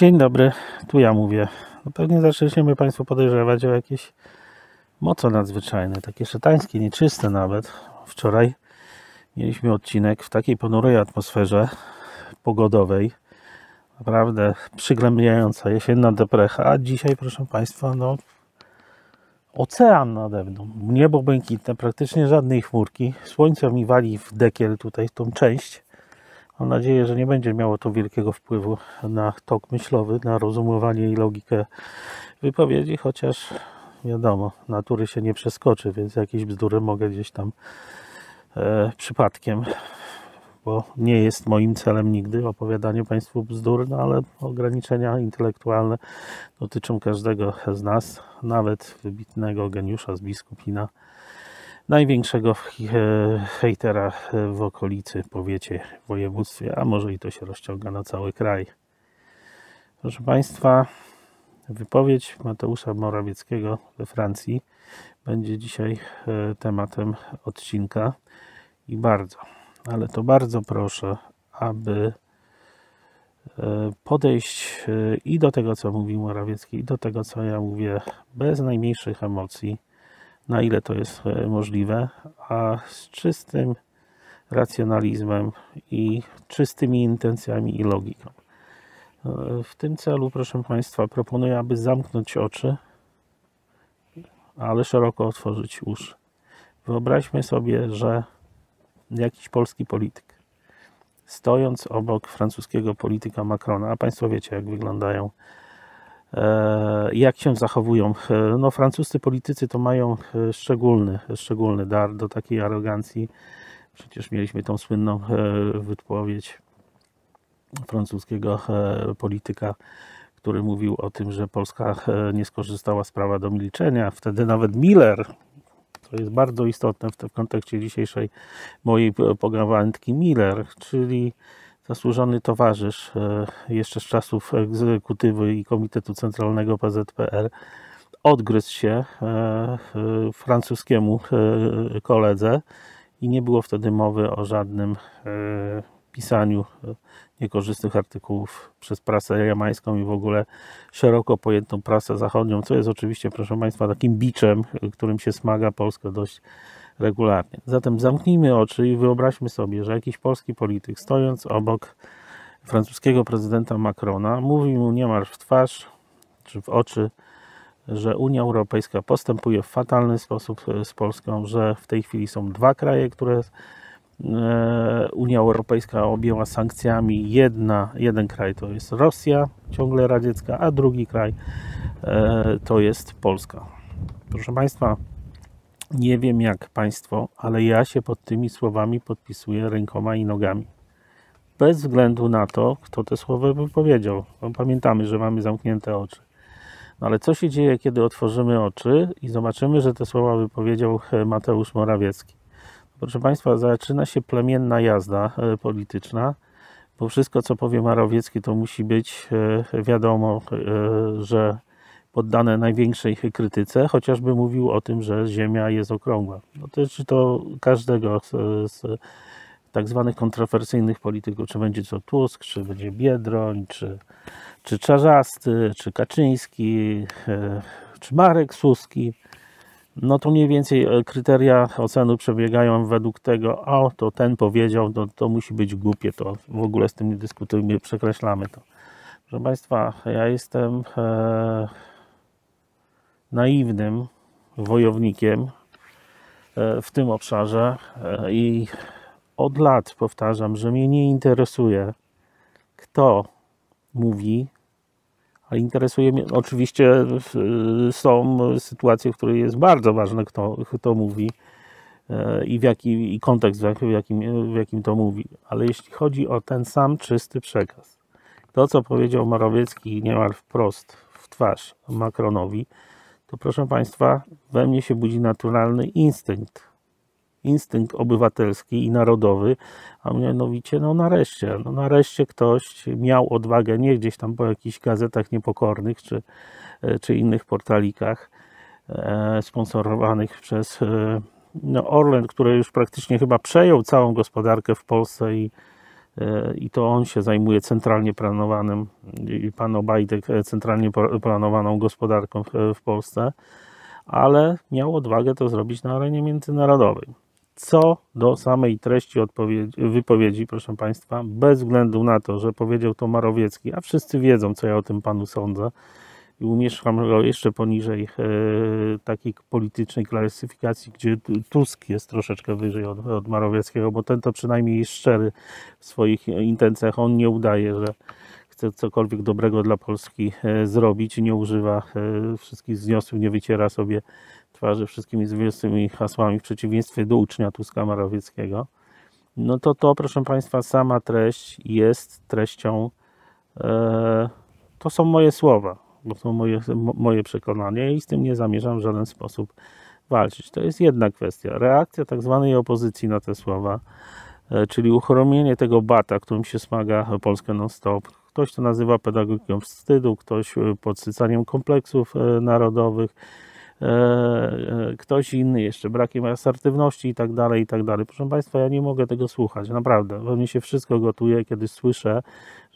Dzień dobry, tu ja mówię. No pewnie zaczniemy Państwo podejrzewać o jakieś moce nadzwyczajne, takie szatańskie, nieczyste nawet. Wczoraj mieliśmy odcinek w takiej ponurej atmosferze pogodowej, naprawdę przygnębiająca jesienna deprecha, a dzisiaj, proszę Państwa, no ocean nade mną, niebo błękitne, praktycznie żadnej chmurki, słońce mi wali w dekiel tutaj, tą część, Mam nadzieję, że nie będzie miało to wielkiego wpływu na tok myślowy, na rozumowanie i logikę wypowiedzi, chociaż wiadomo, natury się nie przeskoczy, więc jakieś bzdury mogę gdzieś tam e, przypadkiem, bo nie jest moim celem nigdy opowiadanie Państwu bzdur, no ale ograniczenia intelektualne dotyczą każdego z nas, nawet wybitnego geniusza z biskupina największego hejtera w okolicy, powiecie, województwie, a może i to się rozciąga na cały kraj. Proszę Państwa, wypowiedź Mateusza Morawieckiego we Francji będzie dzisiaj e, tematem odcinka i bardzo, ale to bardzo proszę, aby e, podejść e, i do tego, co mówi Morawiecki, i do tego, co ja mówię, bez najmniejszych emocji na ile to jest e, możliwe, a z czystym racjonalizmem i czystymi intencjami i logiką. E, w tym celu, proszę Państwa, proponuję, aby zamknąć oczy, ale szeroko otworzyć uszy. Wyobraźmy sobie, że jakiś polski polityk, stojąc obok francuskiego polityka Macrona, a Państwo wiecie, jak wyglądają jak się zachowują. E, no, francuscy politycy to mają e, szczególny, szczególny dar do takiej arogancji. Przecież mieliśmy tą słynną wypowiedź francuskiego polityka, który mówił o tym, że Polska nie skorzystała z prawa do milczenia. Wtedy nawet Miller, to jest bardzo istotne w, w kontekście dzisiejszej mojej pogawędki, Miller, czyli zasłużony towarzysz e, jeszcze z czasów egzekutywy i Komitetu Centralnego PZPR odgryzł się e, francuskiemu e, koledze i nie było wtedy mowy o żadnym pisaniu niekorzystnych artykułów przez prasę jamańską i w ogóle szeroko pojętą prasę zachodnią, co jest oczywiście, proszę Państwa, takim biczem, którym się smaga Polskę dość regularnie. Zatem zamknijmy oczy i wyobraźmy sobie, że jakiś polski polityk stojąc obok francuskiego prezydenta Macrona mówi mu niemal w twarz czy w oczy, że Unia Europejska postępuje w fatalny sposób z Polską, że w tej chwili są dwa kraje, które e, Unia Europejska objęła sankcjami. Jedna, jeden kraj to jest Rosja, ciągle radziecka, a drugi kraj e, to jest Polska. Proszę Państwa, nie wiem jak Państwo, ale ja się pod tymi słowami podpisuję rękoma i nogami. Bez względu na to, kto te słowa wypowiedział. Pamiętamy, że mamy zamknięte oczy. No ale co się dzieje, kiedy otworzymy oczy i zobaczymy, że te słowa wypowiedział e, Mateusz Morawiecki? Proszę Państwa, zaczyna się plemienna jazda e, polityczna, bo wszystko, co powie Morawiecki, to musi być e, wiadomo, że poddane największej krytyce, chociażby mówił o tym, że Ziemia jest okrągła. No to czy to każdego z, z tak zwanych kontrowersyjnych polityków, czy będzie to Tusk, czy będzie Biedroń, czy, czy Czarzasty, czy Kaczyński, e, czy Marek Suski, no to mniej więcej e, kryteria oceny przebiegają według tego, o to ten powiedział, to, to musi być głupie, to w ogóle z tym nie dyskutujmy, przekreślamy to. Proszę Państwa, ja jestem e, naiwnym wojownikiem e, w tym obszarze e, i od lat powtarzam, że mnie nie interesuje, kto mówi, ale interesuje mnie, oczywiście są sytuacje, w których jest bardzo ważne, kto, kto mówi e, i w jaki i kontekst, w jakim, w jakim to mówi. Ale jeśli chodzi o ten sam czysty przekaz, to co powiedział Morawiecki niemal wprost w twarz Macronowi, to proszę Państwa, we mnie się budzi naturalny instynkt. Instynkt obywatelski i narodowy, a mianowicie, no nareszcie, no nareszcie ktoś miał odwagę, nie gdzieś tam po jakichś gazetach niepokornych, czy, czy innych portalikach e, sponsorowanych przez e, no, Orlen, który już praktycznie chyba przejął całą gospodarkę w Polsce i i to on się zajmuje centralnie planowanym, pan Obajtek e, centralnie planowaną gospodarką w, w Polsce, ale miał odwagę to zrobić na arenie międzynarodowej. Co do samej treści wypowiedzi, proszę Państwa, bez względu na to, że powiedział to Marowiecki, a wszyscy wiedzą, co ja o tym panu sądzę, i umieszczam go jeszcze poniżej e, takiej politycznej klasyfikacji, gdzie Tusk jest troszeczkę wyżej od, od Marowieckiego, bo ten to przynajmniej jest szczery w swoich intencjach. On nie udaje, że chce cokolwiek dobrego dla Polski e, zrobić, nie używa e, wszystkich zniosłych, nie wyciera sobie twarzy wszystkimi zwiastymi hasłami w przeciwieństwie do ucznia Tuska Marowieckiego. No to to, proszę Państwa, sama treść jest treścią, e, to są moje słowa, bo to moje, moje przekonania i z tym nie zamierzam w żaden sposób walczyć. To jest jedna kwestia. Reakcja tak zwanej opozycji na te słowa, e, czyli uchronienie tego bata, którym się smaga Polskę non-stop. Ktoś to nazywa pedagogiką wstydu, ktoś e, podsycaniem kompleksów e, narodowych, ktoś inny jeszcze brakiem asertywności i tak dalej, i tak dalej. Proszę Państwa, ja nie mogę tego słuchać, naprawdę. We mnie się wszystko gotuje, kiedy słyszę,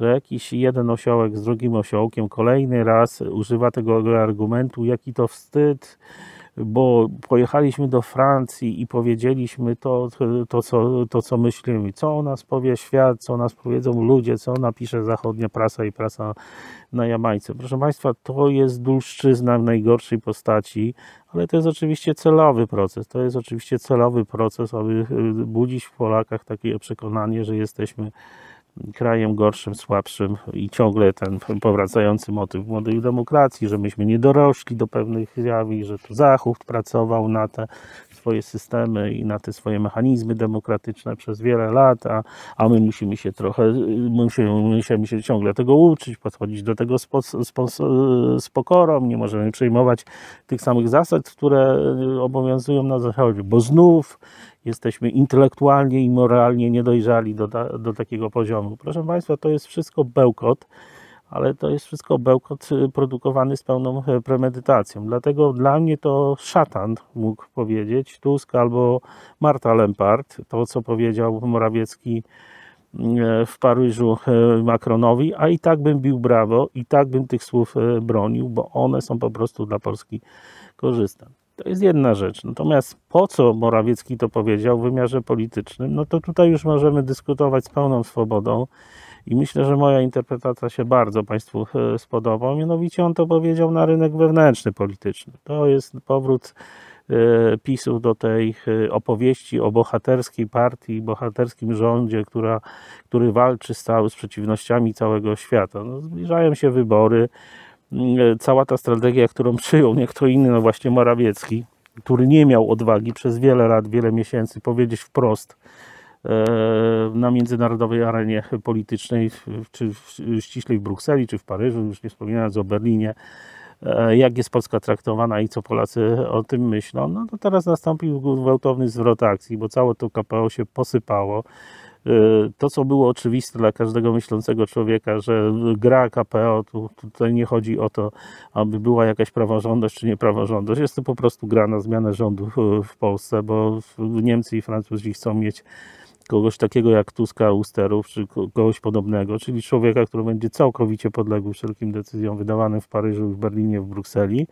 że jakiś jeden osiołek z drugim osiołkiem kolejny raz używa tego argumentu, jaki to wstyd, bo pojechaliśmy do Francji i powiedzieliśmy to, to, co, to, co myślimy. Co o nas powie świat, co o nas powiedzą ludzie, co napisze zachodnia prasa i prasa na Jamajce. Proszę Państwa, to jest dulszczyzna w najgorszej postaci, ale to jest oczywiście celowy proces. To jest oczywiście celowy proces, aby budzić w Polakach takie przekonanie, że jesteśmy krajem gorszym, słabszym i ciągle ten powracający motyw młodej demokracji, że myśmy nie dorośli do pewnych zjawisk, że tu Zachód pracował na te swoje systemy i na te swoje mechanizmy demokratyczne przez wiele lat, a, a my musimy się trochę, musimy, musimy się ciągle tego uczyć, podchodzić do tego z, z, z pokorą, nie możemy przejmować tych samych zasad, które obowiązują na Zachodzie, bo znów jesteśmy intelektualnie i moralnie niedojrzali do, do takiego poziomu. Proszę Państwa, to jest wszystko bełkot, ale to jest wszystko bełkot y, produkowany z pełną e, premedytacją. Dlatego dla mnie to szatan mógł powiedzieć, Tusk albo Marta Lempart, to co powiedział Morawiecki e, w Paryżu Macronowi, a i tak bym bił brawo, i tak bym tych słów bronił, bo one są po prostu dla Polski korzystne. To jest jedna rzecz. Natomiast po co Morawiecki to powiedział w wymiarze politycznym, no to tutaj już możemy dyskutować z pełną swobodą i myślę, że moja interpretacja się bardzo Państwu e, spodoba. Mianowicie on to powiedział na rynek wewnętrzny polityczny. To jest powrót e, PiSu do tej e, opowieści o bohaterskiej partii, bohaterskim rządzie, która, który walczy z, z przeciwnościami całego świata. No, zbliżają się wybory. Mm, cała ta strategia, którą przyjął nie kto inny, no właśnie Morawiecki, który nie miał odwagi przez wiele lat, wiele miesięcy powiedzieć wprost na międzynarodowej arenie politycznej, czy ściślej w Brukseli, czy w Paryżu, już nie wspominając o Berlinie, e, jak jest Polska traktowana i co Polacy o tym myślą, no to teraz nastąpił gwałtowny zwrot akcji, bo całe to KPO się posypało. Y, to, co było oczywiste dla każdego myślącego człowieka, że gra KPO, tu, tutaj nie chodzi o to, aby była jakaś praworządność czy niepraworządność. Jest to po prostu gra na zmianę rządu w Polsce, bo Niemcy i Francuzi chcą mieć kogoś takiego jak Tuska Usterów, czy kogoś podobnego, czyli człowieka, który będzie całkowicie podległy wszelkim decyzjom wydawanym w Paryżu, w Berlinie, w Brukseli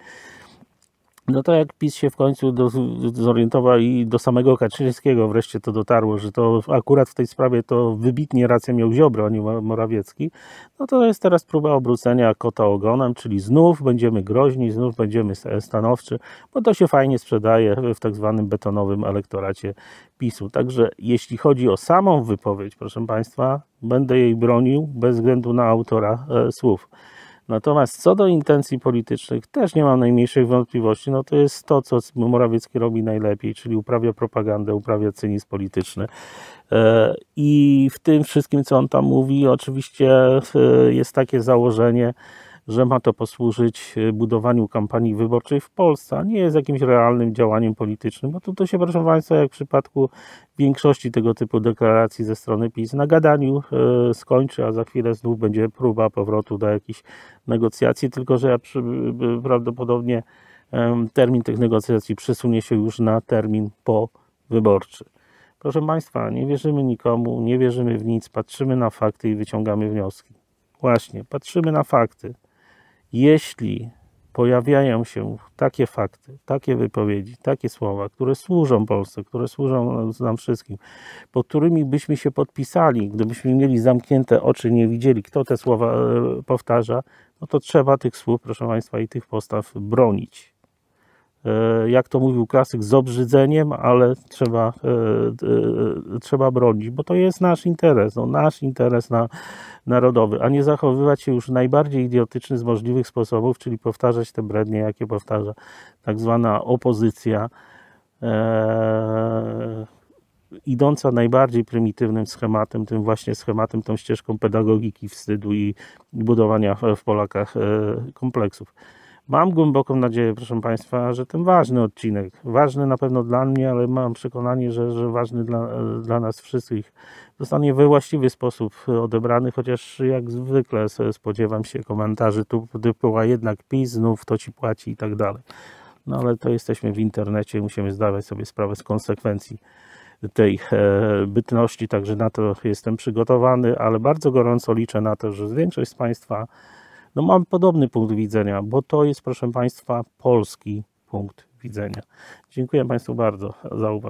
no to jak PiS się w końcu do, zorientował i do samego Kaczyńskiego wreszcie to dotarło, że to akurat w tej sprawie to wybitnie rację miał Ziobro, a nie Morawiecki, no to jest teraz próba obrócenia kota ogonem, czyli znów będziemy groźni, znów będziemy stanowczy, bo to się fajnie sprzedaje w tak zwanym betonowym elektoracie PiSu. Także jeśli chodzi o samą wypowiedź, proszę Państwa, będę jej bronił bez względu na autora e, słów. Natomiast co do intencji politycznych, też nie mam najmniejszych wątpliwości. No to jest to, co Morawiecki robi najlepiej, czyli uprawia propagandę, uprawia cynizm polityczny. E, I w tym wszystkim, co on tam mówi, oczywiście e, jest takie założenie, że ma to posłużyć e, budowaniu kampanii wyborczej w Polsce, a nie jest jakimś realnym działaniem politycznym, bo tu to się, proszę Państwa, jak w przypadku większości tego typu deklaracji ze strony PiS, na gadaniu e, skończy, a za chwilę znów będzie próba powrotu do jakichś negocjacji, tylko że prawdopodobnie termin tych negocjacji przesunie się już na termin powyborczy. Proszę Państwa, nie wierzymy nikomu, nie wierzymy w nic, patrzymy na fakty i wyciągamy wnioski. Właśnie, patrzymy na fakty. Jeśli pojawiają się takie fakty, takie wypowiedzi, takie słowa, które służą Polsce, które służą nam wszystkim, pod którymi byśmy się podpisali, gdybyśmy mieli zamknięte oczy, nie widzieli, kto te słowa e, powtarza, no to trzeba tych słów, proszę Państwa, i tych postaw bronić. E, Jak to mówił klasyk, z obrzydzeniem, ale trzeba, e, e, trzeba bronić, bo to jest nasz interes, no, nasz interes na, narodowy, a nie zachowywać się już najbardziej idiotyczny z możliwych sposobów, czyli powtarzać te brednie, jakie powtarza tak zwana opozycja, e, idąca najbardziej prymitywnym schematem, tym właśnie schematem, tą ścieżką pedagogiki wstydu i budowania w- Polakach kompleksów. Mam głęboką nadzieję, proszę Państwa, że ten ważny odcinek, ważny na pewno dla mnie, ale mam przekonanie, że, że ważny dla, dla nas wszystkich, zostanie we właściwy sposób odebrany, chociaż jak zwykle spodziewam się komentarzy tu typu, a jednak PiS znów to ci płaci i tak dalej. No ale to jesteśmy w internecie musimy zdawać sobie sprawę z konsekwencji tej e, bytności, także na to jestem przygotowany, ale bardzo gorąco liczę na to, że większość z Państwa no, mam podobny punkt widzenia, bo to jest, proszę Państwa, polski punkt widzenia. Dziękuję Państwu bardzo za uwagę.